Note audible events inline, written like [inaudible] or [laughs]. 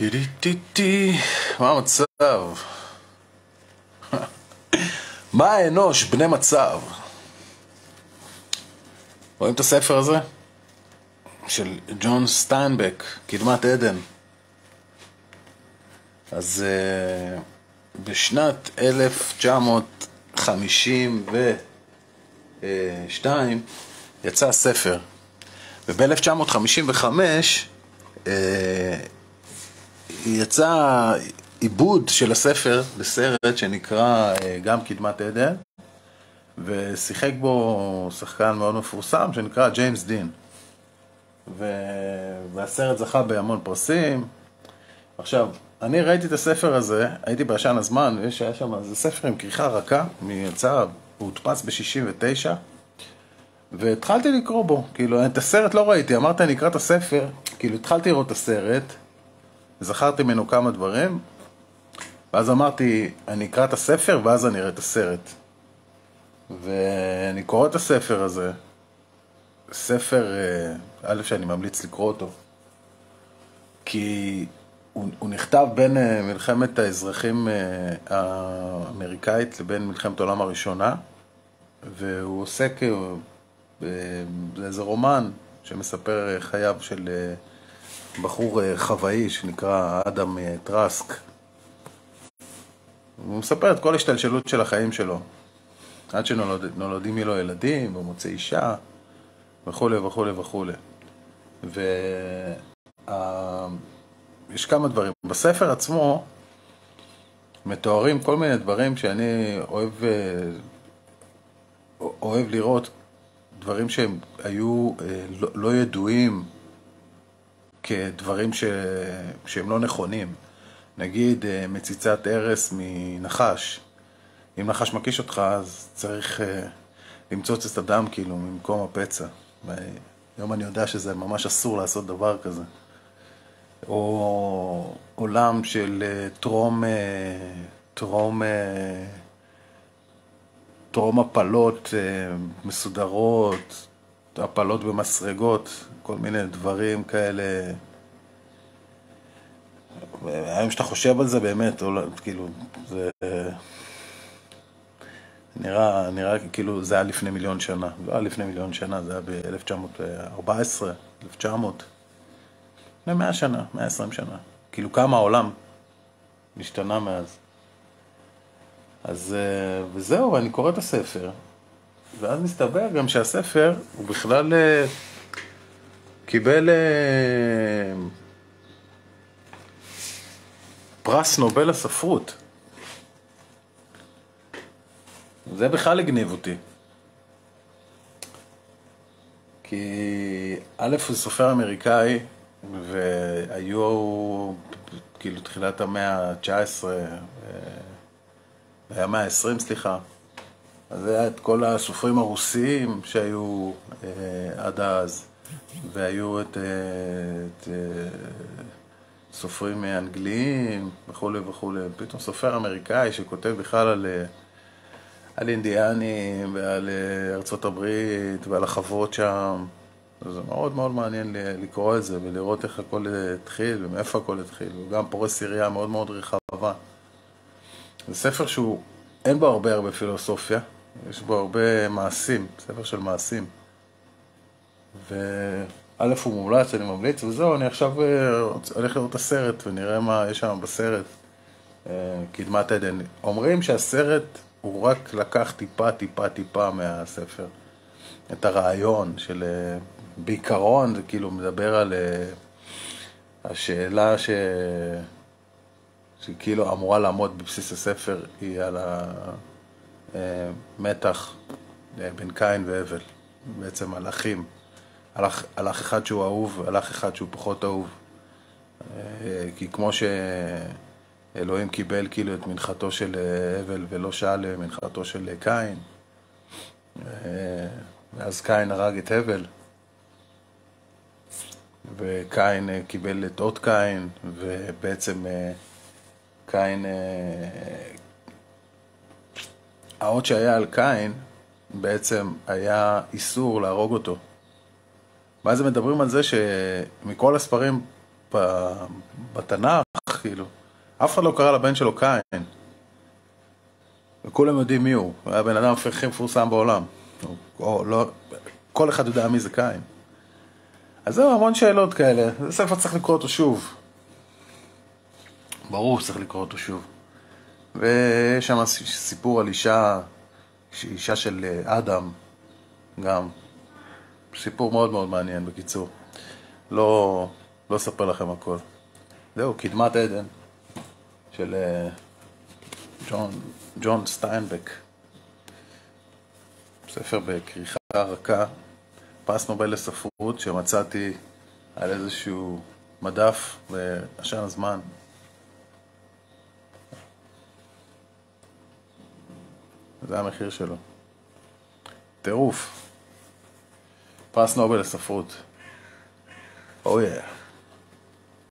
טיטיטי, מה המצב? [laughs] מה האנוש, בני מצב? רואים את הספר הזה? של ג'ון סטיינבק, קדמת עדן. אז uh, בשנת 1952 יצא הספר, וב-1955 uh, יצא עיבוד של הספר לסרט שנקרא אה, גם קדמת עדן, ושיחק בו שחקן מאוד מפורסם שנקרא ג'יימס דין. והסרט זכה בהמון פרסים. עכשיו, אני ראיתי את הספר הזה, הייתי בעשן הזמן, ויש היה שם, זה ספר עם כריכה רכה, מיצא, הוא הודפס ב-69, והתחלתי לקרוא בו, כאילו, את הסרט לא ראיתי, אמרת אני אקרא את הספר, כאילו, התחלתי לראות את הסרט, זכרתי ממנו כמה דברים, ואז אמרתי, אני אקרא את הספר ואז אני אראה את הסרט. ואני קורא את הספר הזה, ספר, אה, א', שאני ממליץ לקרוא אותו, כי הוא, הוא נכתב בין אה, מלחמת האזרחים אה, האמריקאית לבין מלחמת העולם הראשונה, והוא עוסק באיזה רומן שמספר חייו של בחור חוואי שנקרא אדם טרסק. הוא מספר את כל השתלשלות של החיים שלו, עד שנולדים לו ילדים, והוא מוצא אישה, וכולי וכולי וכולי. ויש כמה דברים. בספר עצמו מתוארים כל מיני דברים שאני אוהב, אוהב לראות, דברים שהם היו לא, לא ידועים כדברים ש... שהם לא נכונים. נגיד אה, מציצת ארס מנחש. אם נחש מקיש אותך, אז צריך אה, למצוץ את הדם כאילו ממקום הפצע. והיום אני יודע שזה ממש אסור לעשות דבר כזה. או עולם של אה, טרום, טרום, טרום הפלות מסודרות, הפלות במסרגות, כל מיני דברים כאלה. היום שאתה חושב על זה באמת, לא, כאילו, זה נראה, נראה כאילו זה היה לפני מיליון שנה. לא היה לפני מיליון שנה, זה היה ב-1914, 1900, לפני 100 שנה, 120 שנה. כאילו כמה העולם השתנה מאז. אז, אה, וזהו, אני קורא את הספר, ואז מסתבר גם שהספר הוא בכלל אה, קיבל אה, פרס נובל לספרות. זה בכלל הגניב אותי. כי א' הוא סופר אמריקאי, והיו כאילו תחילת המאה ה-19, היה מאה ה-20 סליחה, אז היה את כל הסופרים הרוסיים שהיו אה, עד אז, והיו את, אה, את אה, סופרים אנגליים וכולי וכולי. פתאום סופר אמריקאי שכותב בכלל על, על אינדיאנים ועל ארצות הברית ועל החוות שם. זה מאוד מאוד מעניין לקרוא את זה ולראות איך הכל התחיל ומאיפה הכל התחיל. הוא גם פורס יריעה מאוד מאוד רחבה. זה ספר שהוא, אין בו הרבה הרבה פילוסופיה, יש בו הרבה מעשים, ספר של מעשים. וא' הוא מומלץ, אני ממליץ, וזהו, אני עכשיו אה, הולך לראות את הסרט ונראה מה יש שם בסרט, אה, קדמת עדן. אומרים שהסרט הוא רק לקח טיפה, טיפה, טיפה מהספר. את הרעיון של... אה, בעיקרון זה כאילו מדבר על השאלה ש... שכאילו אמורה לעמוד בבסיס הספר היא על המתח בין קין והבל, בעצם על אחים. על אח אחד שהוא אהוב, אח אחד שהוא פחות אהוב. אה, כי כמו שאלוהים קיבל כאילו את מנחתו של הבל ולא שאל מנחתו של קין, אה, ואז קין הרג את הבל, וקין אה, קיבל את אות קין, ובעצם קין, האות שהיה על קין בעצם היה איסור להרוג אותו. ואז הם מדברים על זה שמכל הספרים בתנ"ך, כאילו. אף אחד לא קרא לבן שלו קין. וכולם יודעים מי הוא. הוא היה בן אדם הכי מפורסם בעולם. או לא, כל אחד יודע מי זה קין. אז זהו, המון שאלות כאלה. זה ספר צריך לקרוא אותו שוב. ברור שצריך לקרוא אותו שוב. ויש שם סיפור על אישה, אישה של אה, אדם, גם. סיפור מאוד מאוד מעניין, בקיצור. לא, לא אספר לכם הכל. זהו, קדמת עדן, של אה, ג'ון, ג'ון סטיינבק. ספר בכריכה רכה, פרס נובל לספרות שמצאתי על איזשהו מדף בעשן הזמן. זה המחיר שלו. טירוף. פרס נובל לספרות. Oh yeah.